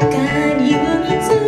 中見は水